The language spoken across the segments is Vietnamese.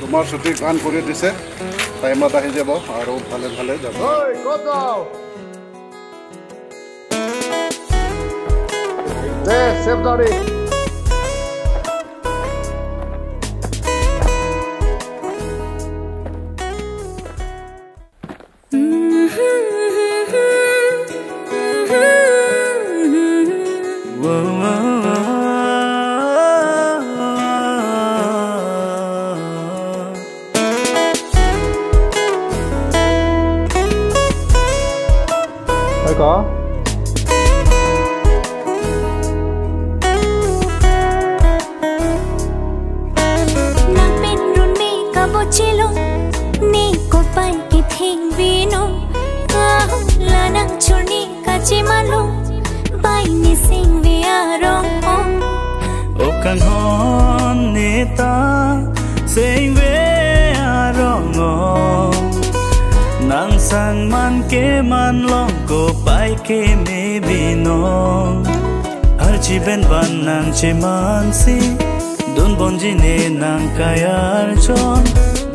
তোমাৰ ছুটি গান কৰি দিছে টাইমত আহি যাব আৰু ভালে ভালে যাব। có. Chilo ni ko pai ki thing vino ka la nang chuni ka chi malu bai ni sing vi arong o kan hon ne ta sing vi nang sang man ke man long ko pai ke me binong har chi ben ban nang che man si dun bon ji ne nang kayar chon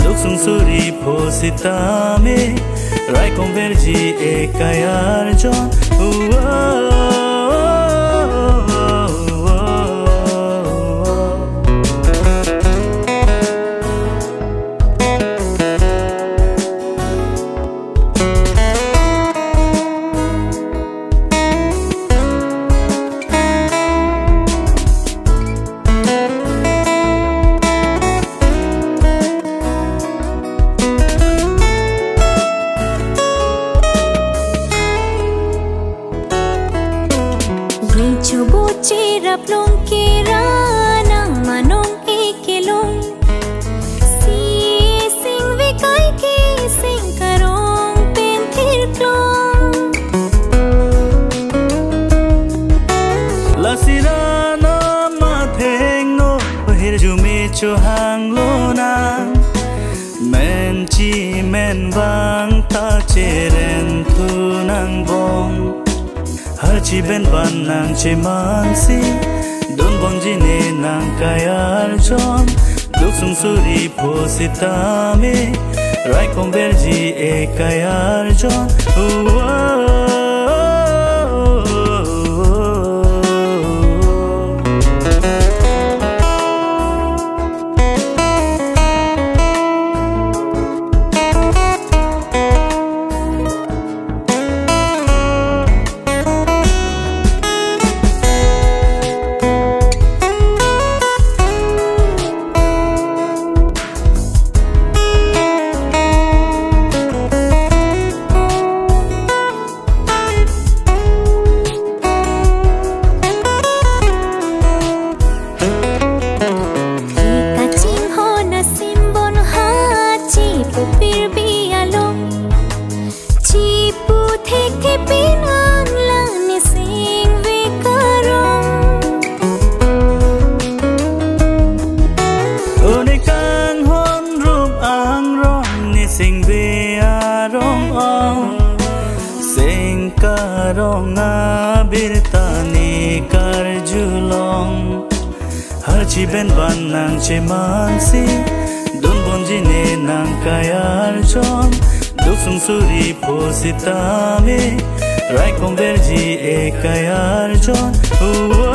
duk sung suri pho sita me rai kong ver ji e kayar chon oh Naplong kirana manong ikilong Sising vikay kising karong pintirklong Lasirana matheng no pahir jume chohang lona Menchi menbang chi ben ban nang che man si don bong ji ne nang ka yar chom duk sung suri po si ta me rai kong ber ji e ka yar chom sing vi a rong ong sing ka rong a bir ta ni kar julong har chi ben ban nang che man si don bon ji ne nang kayar chon. Duk sung suri po sitame rai kong ver ji e kayar chon. Oh, oh.